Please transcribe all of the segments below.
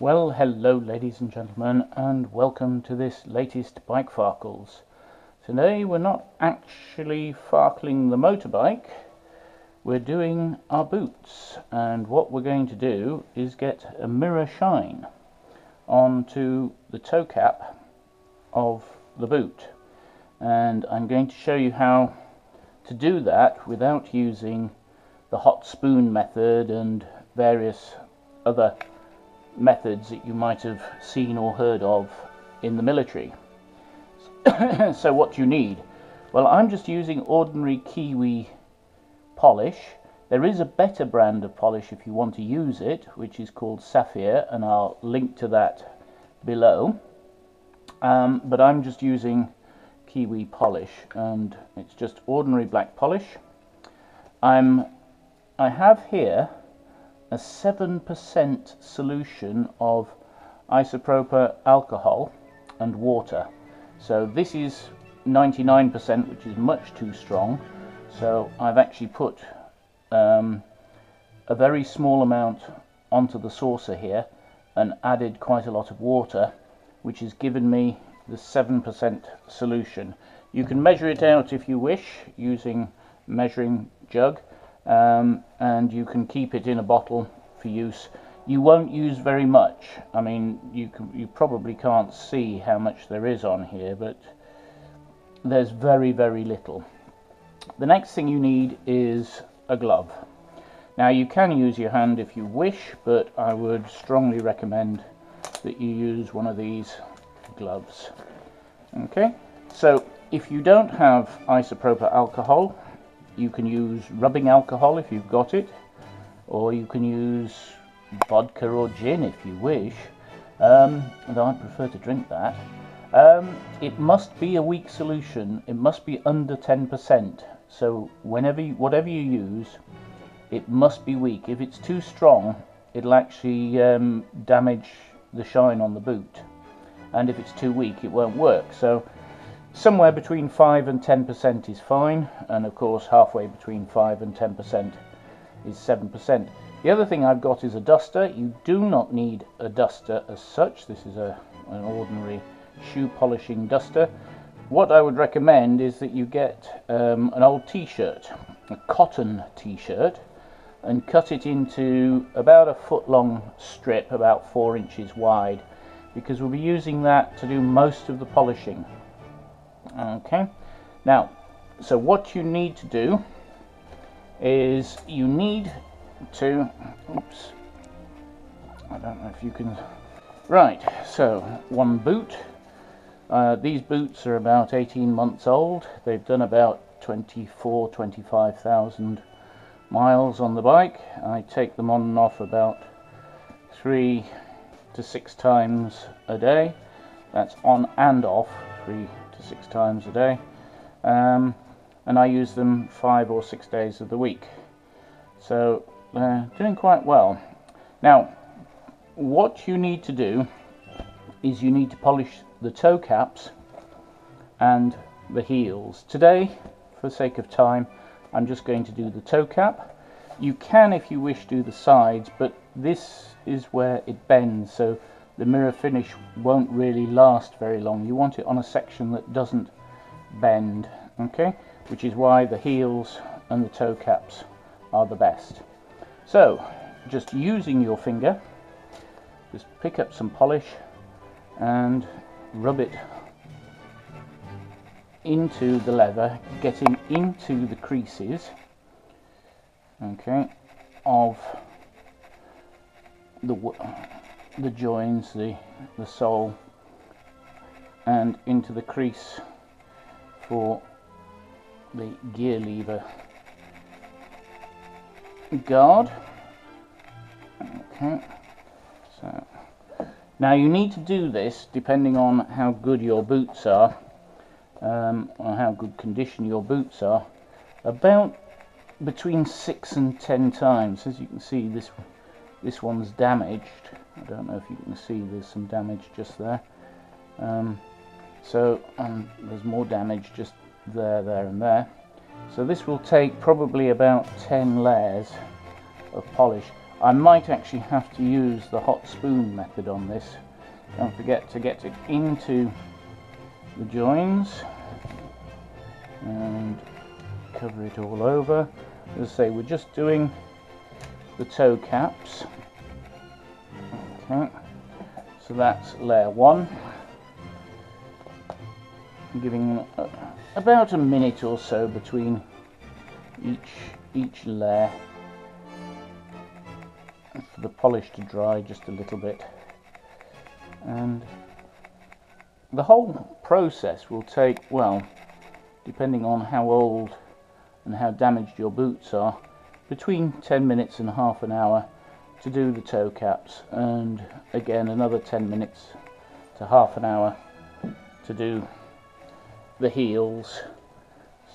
Well, hello ladies and gentlemen, and welcome to this latest Bike Farkles. Today we're not actually farkling the motorbike, we're doing our boots, and what we're going to do is get a mirror shine onto the toe cap of the boot. And I'm going to show you how to do that without using the hot spoon method and various other methods that you might have seen or heard of in the military. so what do you need? Well, I'm just using ordinary Kiwi polish. There is a better brand of polish if you want to use it, which is called Saphir, and I'll link to that below. Um, but I'm just using Kiwi polish, and it's just ordinary black polish. I'm, I have here a 7% solution of isopropyl alcohol and water. So this is 99%, which is much too strong. So I've actually put um, a very small amount onto the saucer here and added quite a lot of water, which has given me the 7% solution. You can measure it out if you wish using measuring jug um, and you can keep it in a bottle for use. You won't use very much. I mean, you can, you probably can't see how much there is on here, but there's very, very little. The next thing you need is a glove. Now you can use your hand if you wish, but I would strongly recommend that you use one of these gloves. Okay, so if you don't have isopropyl alcohol, you can use rubbing alcohol if you've got it, or you can use vodka or gin if you wish, um, though I prefer to drink that. Um, it must be a weak solution, it must be under 10%, so whenever you, whatever you use, it must be weak. If it's too strong, it'll actually um, damage the shine on the boot, and if it's too weak, it won't work. So Somewhere between 5 and 10% is fine, and of course halfway between 5 and 10% is 7%. The other thing I've got is a duster. You do not need a duster as such. This is a, an ordinary shoe polishing duster. What I would recommend is that you get um, an old t-shirt, a cotton t-shirt, and cut it into about a foot long strip, about four inches wide, because we'll be using that to do most of the polishing okay. Now so what you need to do is you need to oops I don't know if you can right so one boot. Uh, these boots are about 18 months old. They've done about 24 25,000 miles on the bike. I take them on and off about three to six times a day. That's on and off three to six times a day um, and I use them five or six days of the week. So they're doing quite well. Now what you need to do is you need to polish the toe caps and the heels. Today for sake of time I'm just going to do the toe cap. You can if you wish do the sides but this is where it bends. So the mirror finish won't really last very long. You want it on a section that doesn't bend, okay? Which is why the heels and the toe caps are the best. So, just using your finger, just pick up some polish and rub it into the leather, getting into the creases, okay, of the the joins, the, the sole and into the crease for the gear lever. Guard. Okay, so now you need to do this depending on how good your boots are um, or how good condition your boots are about between six and ten times. As you can see this this one's damaged I don't know if you can see there's some damage just there um, so um, there's more damage just there there and there so this will take probably about 10 layers of polish I might actually have to use the hot spoon method on this. Don't forget to get it into the joins and cover it all over. As I say, we're just doing the toe caps. Okay, so that's layer one. I'm giving about a minute or so between each each layer. For the polish to dry just a little bit. And the whole process will take well depending on how old and how damaged your boots are between 10 minutes and half an hour to do the toe caps and again another 10 minutes to half an hour to do the heels.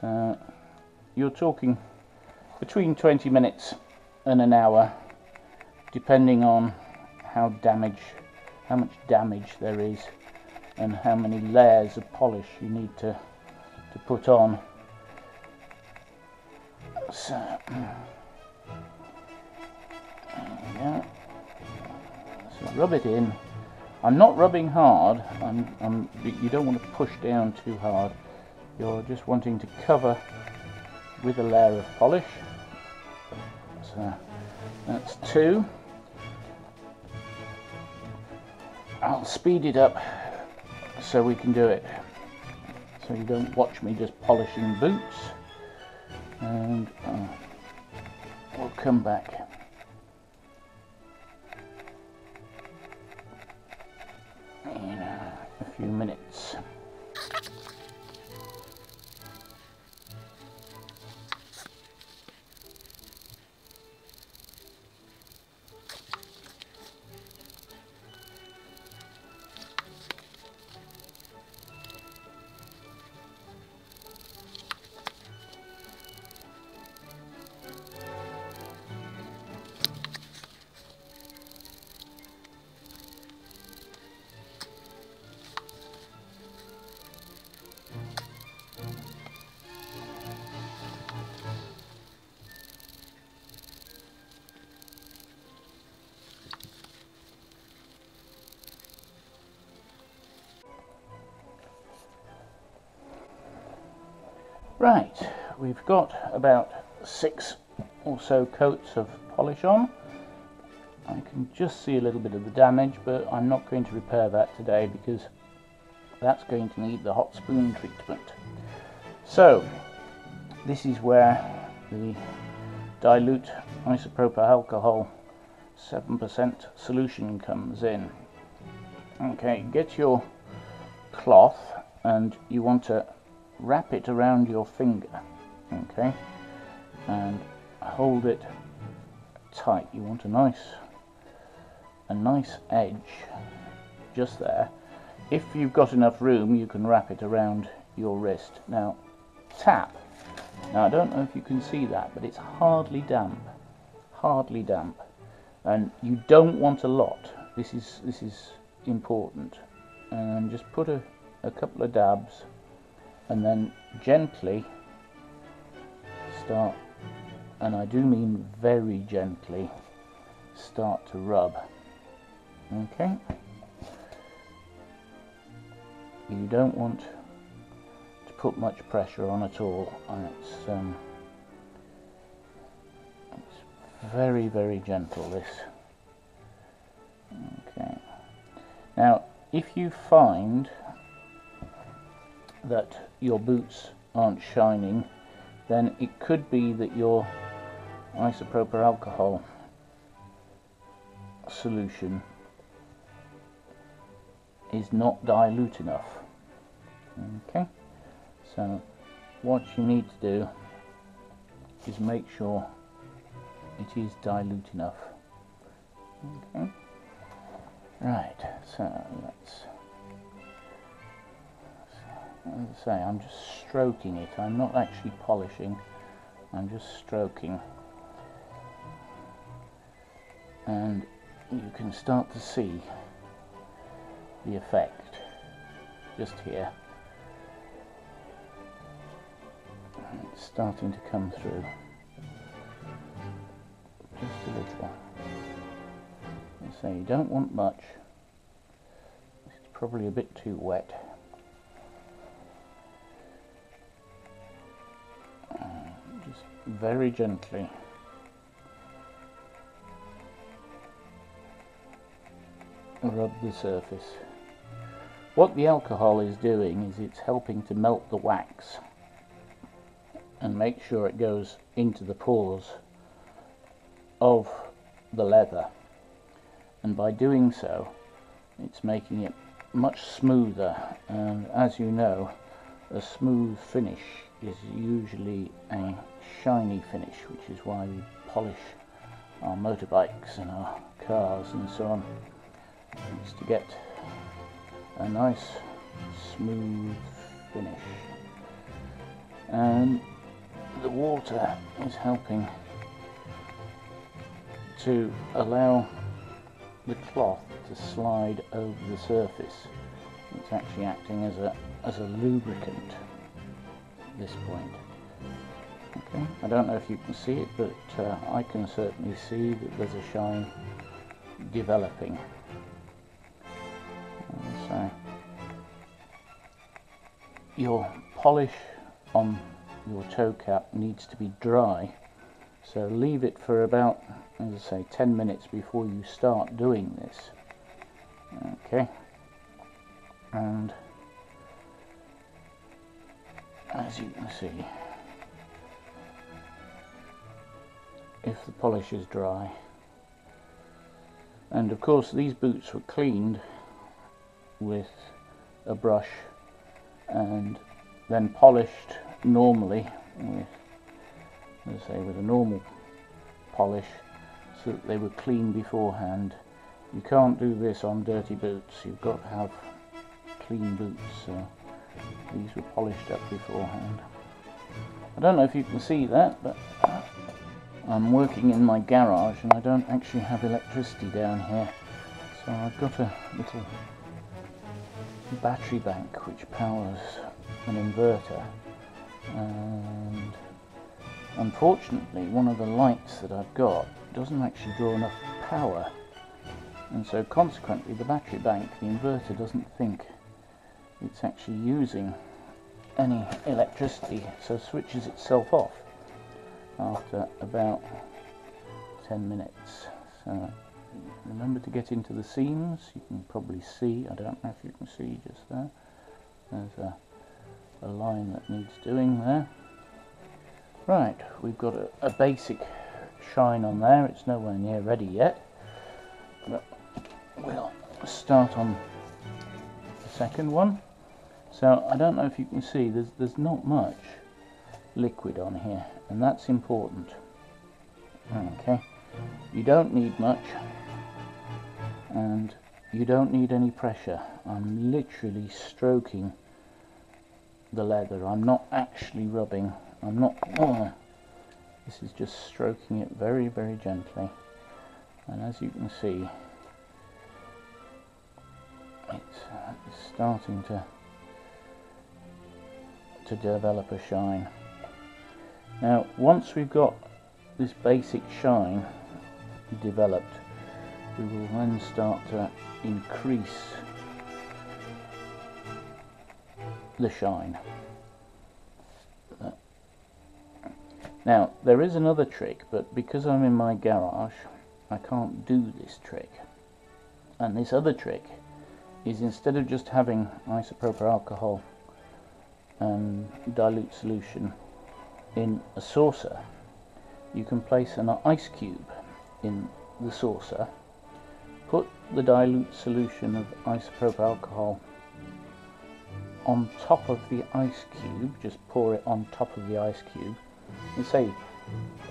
So you're talking between 20 minutes and an hour depending on how damage how much damage there is and how many layers of polish you need to to put on. So yeah. So rub it in. I'm not rubbing hard. I'm, I'm you don't want to push down too hard. You're just wanting to cover with a layer of polish. So that's two. I'll speed it up so we can do it. So you don't watch me just polishing boots. And uh, we'll come back few minutes Right, we've got about six or so coats of polish on. I can just see a little bit of the damage, but I'm not going to repair that today because that's going to need the hot spoon treatment. So, this is where the dilute isopropyl alcohol 7% solution comes in. Okay, get your cloth and you want to wrap it around your finger okay? And hold it tight. You want a nice a nice edge just there. If you've got enough room you can wrap it around your wrist. Now tap. Now I don't know if you can see that but it's hardly damp hardly damp. And you don't want a lot. This is this is important. And just put a, a couple of dabs and then gently start and I do mean very gently start to rub. Okay? You don't want to put much pressure on at all. It's, um, it's very very gentle this. Okay. Now if you find that your boots aren't shining then it could be that your isopropyl alcohol solution is not dilute enough. Okay so what you need to do is make sure it is dilute enough. Okay. Right so let's as I say, I'm just stroking it. I'm not actually polishing. I'm just stroking. And you can start to see the effect just here. It's starting to come through. Just a little. So you don't want much. It's probably a bit too wet. Very gently. rub the surface. What the alcohol is doing is it's helping to melt the wax and make sure it goes into the pores of the leather and by doing so it's making it much smoother and as you know a smooth finish is usually a shiny finish which is why we polish our motorbikes and our cars and so on. It's to get a nice smooth finish. And the water is helping to allow the cloth to slide over the surface. It's actually acting as a as a lubricant this point. Okay. I don't know if you can see it but uh, I can certainly see that there's a shine developing. So your polish on your toe cap needs to be dry. So leave it for about as I say 10 minutes before you start doing this. Okay. And as you can see. If the polish is dry. And of course these boots were cleaned with a brush and then polished normally with, let's say, with a normal polish so that they were clean beforehand. You can't do this on dirty boots, you've got to have clean boots, these were polished up beforehand. I don't know if you can see that, but I'm working in my garage and I don't actually have electricity down here, so I've got a little battery bank which powers an inverter. And unfortunately one of the lights that I've got doesn't actually draw enough power. And so consequently the battery bank, the inverter doesn't think it's actually using any electricity so switches itself off after about 10 minutes. So remember to get into the seams. You can probably see I don't know if you can see just there there's a, a line that needs doing there. Right we've got a, a basic shine on there. It's nowhere near ready yet but we'll start on second one. So I don't know if you can see there's there's not much liquid on here and that's important. Okay. You don't need much and you don't need any pressure. I'm literally stroking the leather. I'm not actually rubbing. I'm not oh, this is just stroking it very very gently. And as you can see it's, uh, starting to to develop a shine now once we've got this basic shine developed we will then start to increase the shine. Now, there is another trick, but because I'm in my garage, I can't do this trick. And this other trick is instead of just having isopropyl alcohol and dilute solution in a saucer, you can place an ice cube in the saucer Put the dilute solution of isopropyl alcohol on top of the ice cube, just pour it on top of the ice cube, and say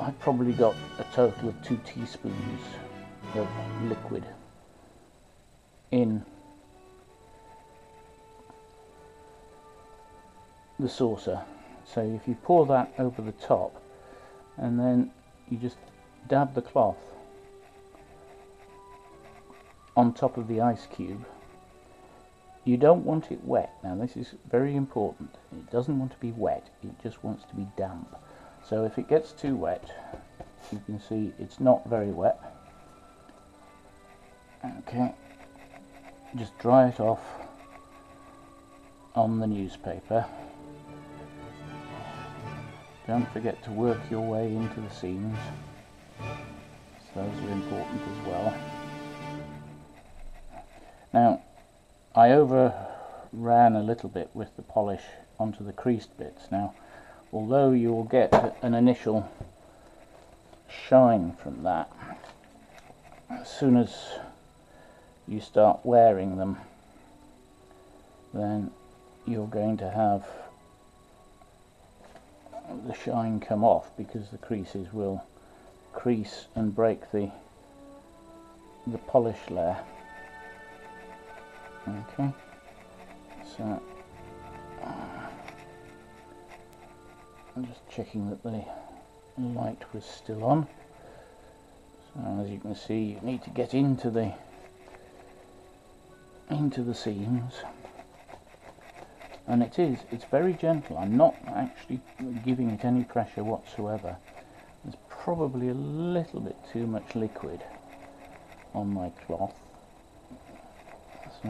I've probably got a total of two teaspoons of liquid in the saucer. So if you pour that over the top and then you just dab the cloth on top of the ice cube. You don't want it wet. Now this is very important. It doesn't want to be wet, it just wants to be damp. So if it gets too wet, you can see it's not very wet. Okay, just dry it off on the newspaper. Don't forget to work your way into the seams. So those are important as well. Now, I overran a little bit with the polish onto the creased bits. Now, although you will get an initial shine from that, as soon as you start wearing them, then you're going to have the shine come off because the creases will crease and break the the polish layer. Okay so I'm just checking that the light was still on. So as you can see you need to get into the into the seams and it is it's very gentle. I'm not actually giving it any pressure whatsoever. There's probably a little bit too much liquid on my cloth. So just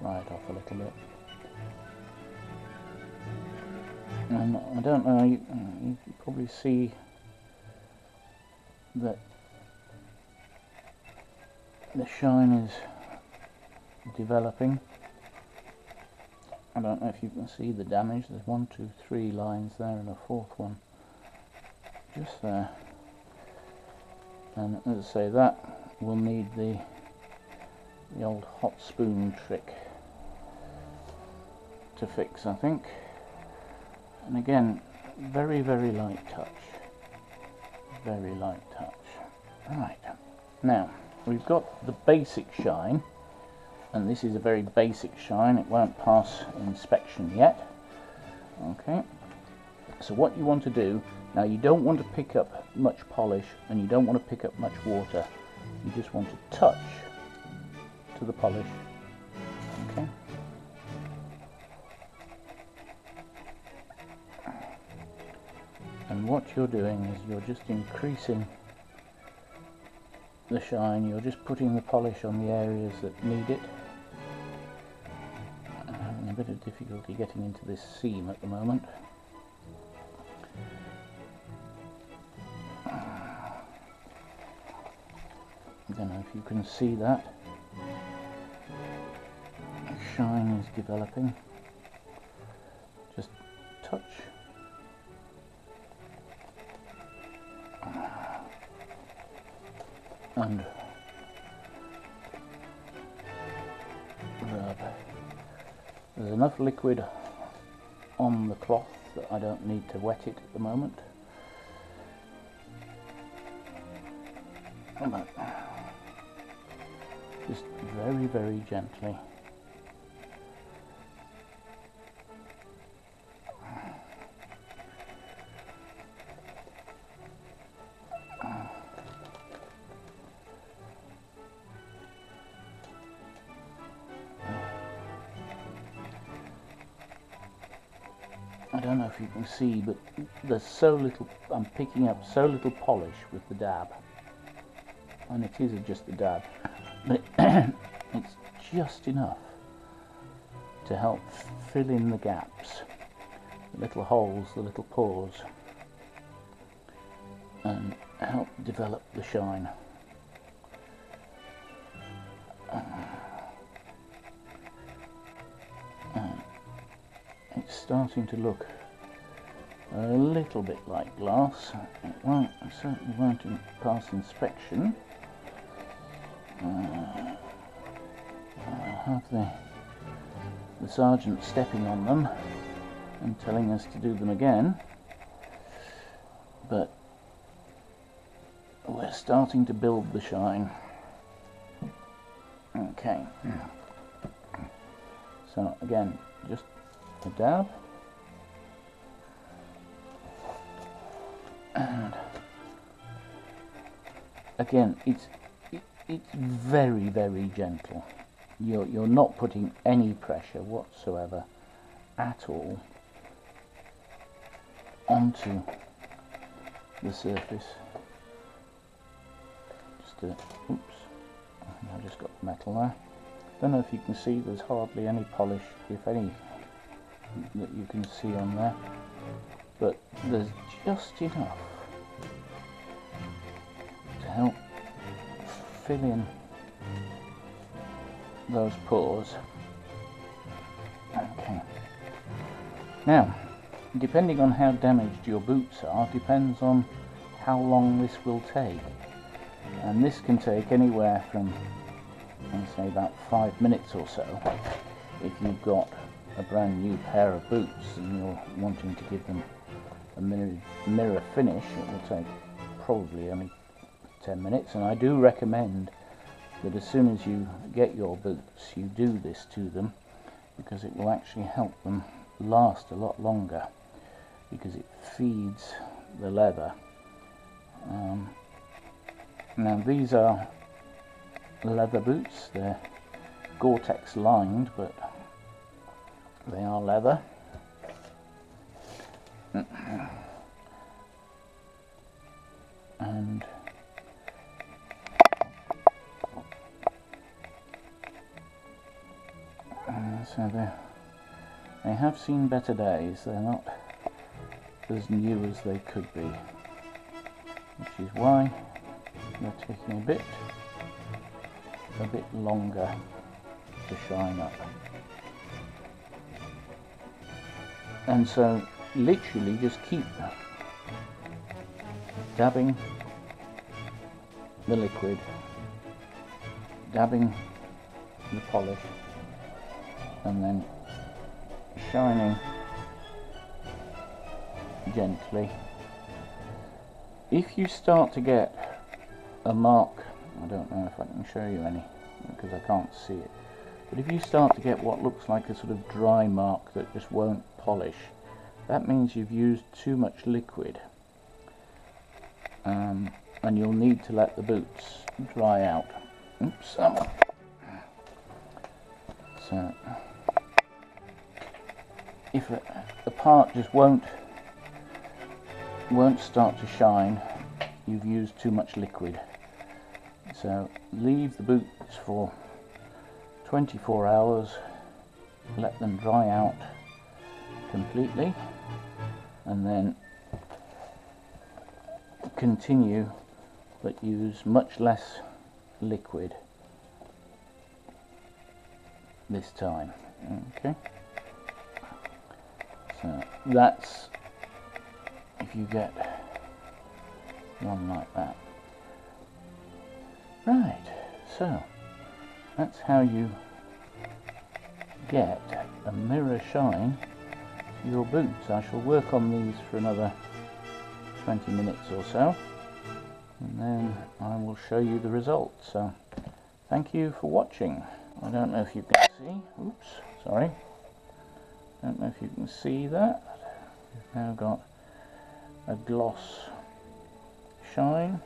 dry it off a little bit. And I don't know you, you probably see that the shine is developing I don't know if you can see the damage. There's one, two, three lines there and a fourth one just there. And as I say, that will need the the old hot spoon trick to fix, I think. And again, very, very light touch. Very light touch. Right. Now, we've got the basic shine and this is a very basic shine. It won't pass inspection yet. Okay. So what you want to do now you don't want to pick up much polish and you don't want to pick up much water. You just want to touch to the polish. Okay. And what you're doing is you're just increasing the shine. You're just putting the polish on the areas that need it bit of difficulty getting into this seam at the moment. I don't know if you can see that. Shine is developing. Just touch. Liquid on the cloth that I don't need to wet it at the moment. Just very, very gently. Can see, but there's so little, I'm picking up so little polish with the dab. And it is just a dab. But it, it's just enough to help fill in the gaps, the little holes, the little pores, and help develop the shine. Uh, it's starting to look a little bit like glass. It won't, certainly won't pass inspection. Uh, I have the, the sergeant stepping on them and telling us to do them again. But we're starting to build the shine. Okay. So again, just a dab. Again it's it, it's very very gentle. You're, you're not putting any pressure whatsoever at all onto the surface. Just to, oops, I just got metal there. Don't know if you can see, there's hardly any polish, if any, that you can see on there. But there's just enough help fill in those pores. Okay. Now, depending on how damaged your boots are, depends on how long this will take. And this can take anywhere from, let's say, about five minutes or so. If you've got a brand new pair of boots and you're wanting to give them a mirror, mirror finish, it will take probably only 10 minutes. And I do recommend that as soon as you get your boots, you do this to them because it will actually help them last a lot longer because it feeds the leather. Um, now these are leather boots, they're Gore-Tex lined but they are leather. and so they they have seen better days. They're not as new as they could be, which is why they're taking a bit a bit longer to shine up. And so literally just keep dabbing the liquid, dabbing the polish, and then shining gently. If you start to get a mark, I don't know if I can show you any because I can't see it, but if you start to get what looks like a sort of dry mark that just won't polish, that means you've used too much liquid um, and you'll need to let the boots dry out. Oops. So if the part just won't won't start to shine, you've used too much liquid. So leave the boots for 24 hours, let them dry out completely, and then continue but use much less liquid this time. Okay. So that's if you get one like that. Right, so that's how you get a mirror shine to your boots. I shall work on these for another 20 minutes or so and then I will show you the results. So thank you for watching. I don't know if you can see, oops, sorry. Don't know if you can see that. We've now got a gloss shine.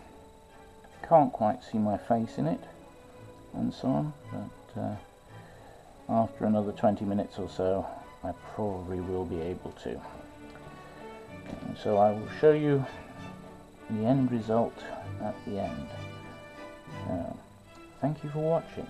Can't quite see my face in it and so on, but uh, after another 20 minutes or so I probably will be able to. And so I will show you the end result at the end. thank you for watching.